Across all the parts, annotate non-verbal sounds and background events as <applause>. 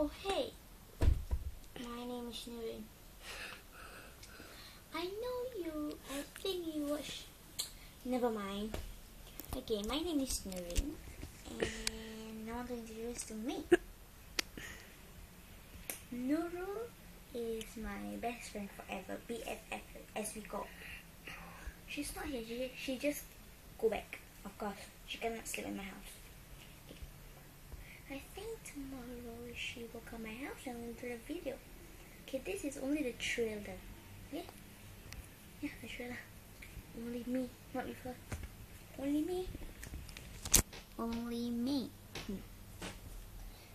Oh, hey. My name is Nurin. I know you. I think you watch. Never mind. Okay, my name is Nurin. And now I want to introduce to me. Nurul is my best friend forever. BFF as we call. She's not here. She, she just go back. Of course. She cannot sleep in my house. I think tomorrow she will come my house and we'll do a video. Okay, this is only the trailer. Yeah? Yeah, the trailer. Only me, not with her. Only me. Only me. Hmm.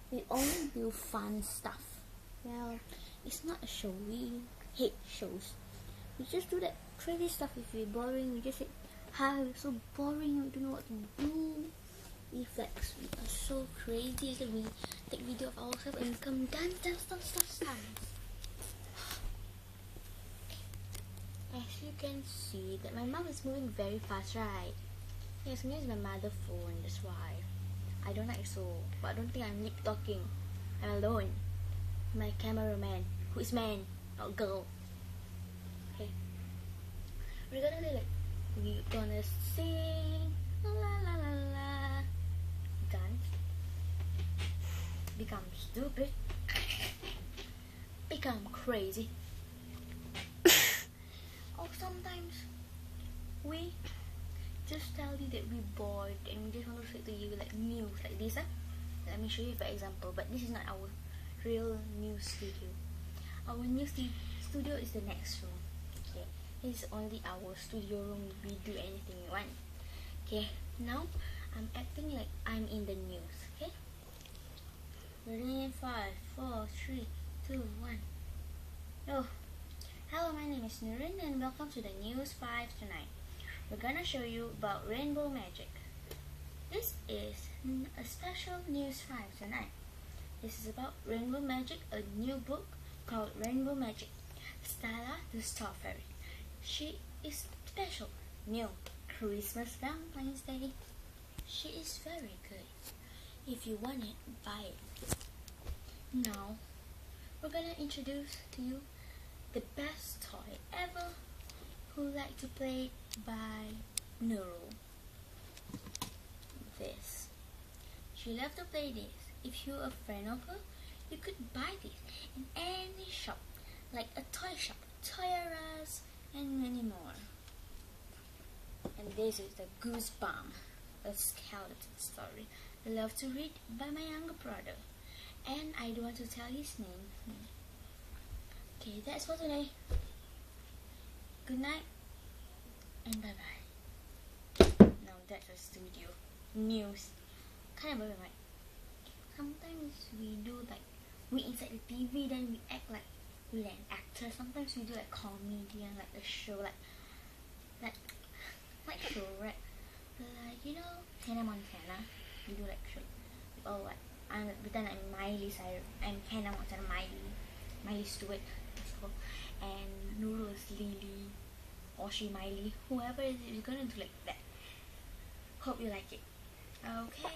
We only do fun stuff. Well, it's not a show. We hate shows. We just do that crazy stuff if we're boring. We just say, hi, we're so boring. We don't know what to do reflex. We are crazy that we take video of ourselves and come dance, dance, dance, dance, dance. As you can see that my mom is moving very fast, right? Yes, me is my mother phone, that's why. I don't like so, but I don't think I'm lip talking. I'm alone. My cameraman, who is man, not girl. Okay. We're gonna like, we're gonna sing, become stupid, become crazy. <laughs> or sometimes we just tell you that we're bored and we just want to say to you like news like this. Huh? Let me show you for example, but this is not our real news studio. Our new stu- studio is the next room. Okay, this is only our studio room. We do anything we want. Okay, now I'm acting like I'm in the news. Okay, five, four, three, two, one. Oh, hello. My name is Nurin, and welcome to the News Five tonight. We're gonna show you about rainbow magic. This is a special News Five tonight. This is about Rainbow Magic, a new book called Rainbow Magic. Stella the Star Fairy. She is special, new, Christmas Valentine's Day. She is very good. If you want it, buy it. Now, we're gonna introduce to you the best toy ever who like to play by Nurul. This. She loves to play this. If you're a friend of her, you could buy this in any shop, like a toy shop, Toy Us, and many more. And this is the Goosebump, a skeleton story. Love to read by my younger brother. And I don't want to tell his name. Okay, that's for today. Good night and bye bye. Now that's a studio. News. Kind of right? Sometimes we do like we inside the TV then we act like we're an actor. Sometimes we do like comedian, like a show, like like like show, right? Like you know, Hannah Montana. Like show. Oh, like I'm pretend I'm Miley Cyrus. I'm Hannah Montana, Miley, Miley Stewart. And is Lily, or she Miley. Whoever is, is gonna do like that. Hope you like it. Okay,